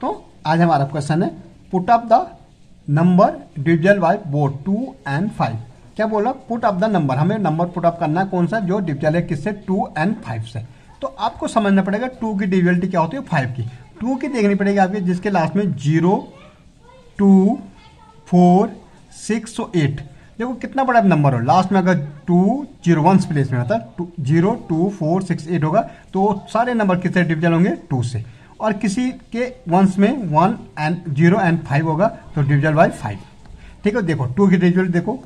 तो आज हमारा क्वेश्चन है put up the number divisible by both two and five क्या बोला? पुट अप द नंबर हमें नंबर पुट अप करना है, कौन सा? जो डिविजल है, किससे? टू एंड फाइव से। तो आपको समझना पड़ेगा टू की डिविजलिटी क्या होती है? फाइव की। टू की देखनी पड़ेगी आपकी, जिसके लास्ट में ज़ीरो टू फोर सिक्स और एट देखो, कितना बड़ा नंबर हो। लास्ट में अगर टू ज़ीरो वन प्लेस में होता है zero two four six eight होगा तो सारे नंबर किससे डिविजन होंगे? टू से। और किसी के वंस में one and zero and five होगा तो डिविजन बाई फाइव। ठीक है, देखो, टू की डिविजन देखो,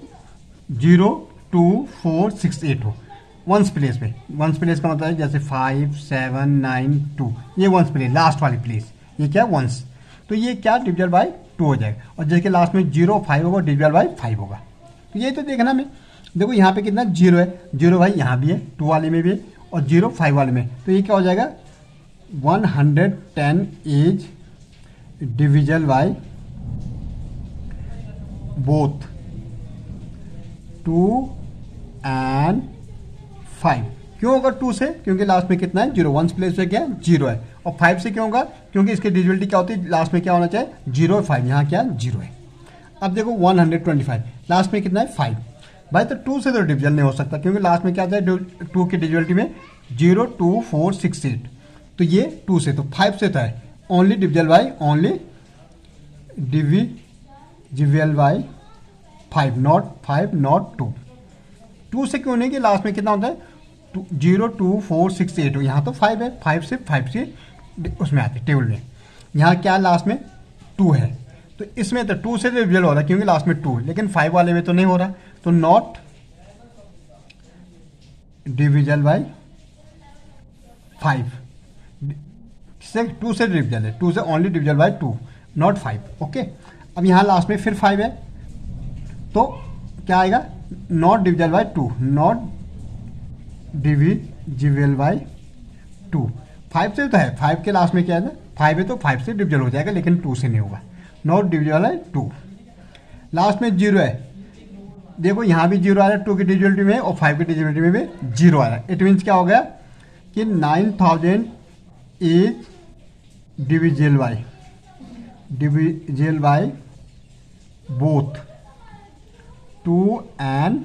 zero, two, four, six, eight हो। वंस प्लेस में। वंस प्लेस का मतलब है जैसे फाइव, सेवन, नाइन, टू। ये वंस प्लेस, लास्ट वाली प्लेस। ये क्या वंस। तो ये क्या डिविजन बाई टू हो जाएगा। और जैसे लास्ट में ज़ीरो, फाइव होगा, डिविजन बाई फाइव होगा। तो ये तो देखना मैं। देखो, यहाँ पे कितना ज़ीरो है। ज़ीरो भाई यहाँ भी है, टू वाले में भी है और ज़ीरो, फाइव वाले में। तो ये क्या हो जाएगा? One hundred ten is divisible by both two and five क्यों होगा टू से? क्योंकि लास्ट में कितना है? ज़ीरो वन प्लेस पे क्या है? ज़ीरो है। और फाइव से क्यों होगा? क्योंकि इसकी डिविजिबिलिटी क्या होती है? लास्ट में क्या होना चाहिए? ज़ीरो फाइव यहाँ क्या? ज़ीरो है। अब देखो one hundred twenty five last में कितना है? फाइव भाई तो टू से तो डिविजल नहीं हो सकता, क्योंकि लास्ट में क्या आता है की डिविजिबिलिटी में zero two four six eight तो ये टू से तो फाइव से है। Only divisible by only divisible by five not five not two two से क्यों नहीं कि लास्ट में कितना होता है? Zero two four six eight यहाँ तो फाइव है। फाइव से फाइव से उसमें आते टेबल में। यहाँ क्या लास्ट में? टू है। तो इसमें तो टू से डिविजल हो रहा है, क्योंकि लास्ट में टू है। लेकिन फाइव वाले में तो नहीं हो रहा। तो नॉट डिविजल बाई फाइव से टू से डिविजल है। टू से only divisible by two not five okay अब यहाँ लास्ट में फिर फाइव है। तो क्या आएगा? Not divisible by two not divisible by two five से तो है। फाइव के लास्ट में क्या है फाइव है तो फाइव से डिविजल हो जाएगा, लेकिन टू से नहीं होगा। नॉट डिविजल है टू लास्ट में ज़ीरो है। देखो, यहाँ भी ज़ीरो आ रहा है टू की डिविजिबिलिटी में और फाइव की डिविजिबिलिटी में भी ज़ीरो आ रहा है। इट मीन्स क्या हो गया? कि nine thousand is divisible by divisible by both two and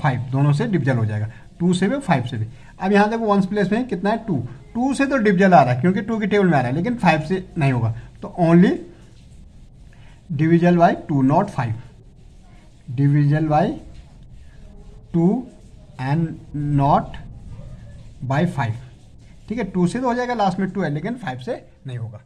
five दोनों से डिविजल हो जाएगा। टू से भी फाइव से भी। अब यहाँ देखो वंस प्लेस में कितना है? टू टू से तो डिविजल आ रहा है, क्योंकि टू की टेबल में आ रहा है, लेकिन फाइव से नहीं होगा। तो only divisible by two not five divisible by two and not by five ठीक है टू से तो हो जाएगा लास्ट में टू है, लेकिन फाइव से नहीं होगा।